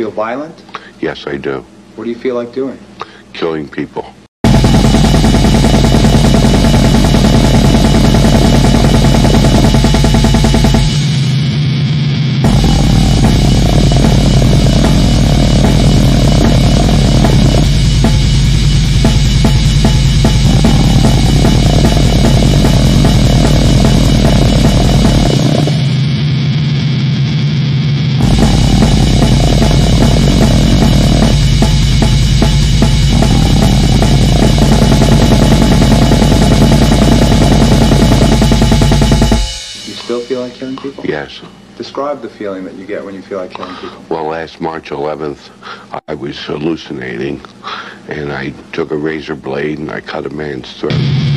feel violent? Yes, I do. What do you feel like doing? Killing people. Describe the feeling that you get when you feel like killing people. Well, last March 11th, I was hallucinating, and I took a razor blade and I cut a man's throat.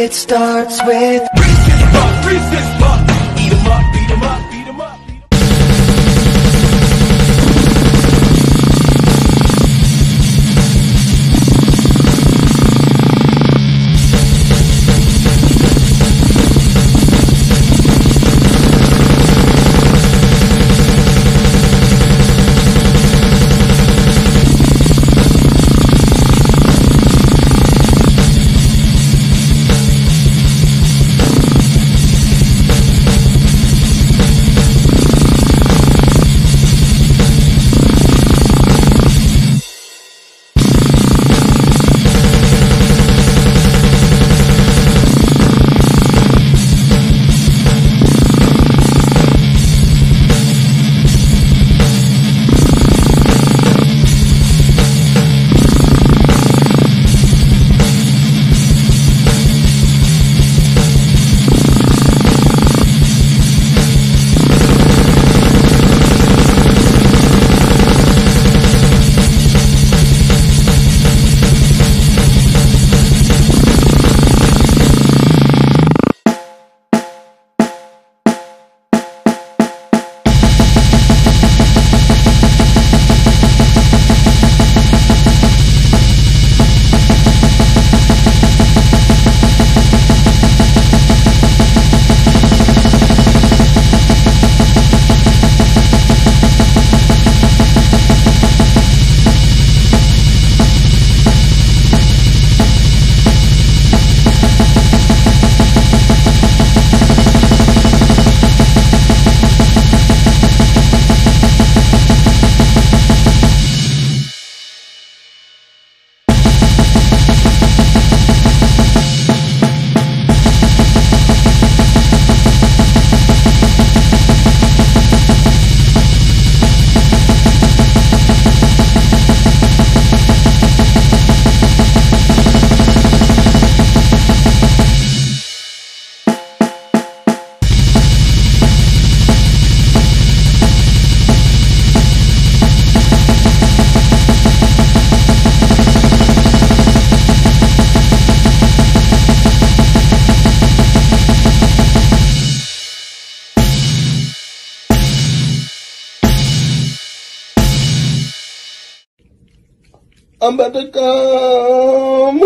It starts with I'm about to come.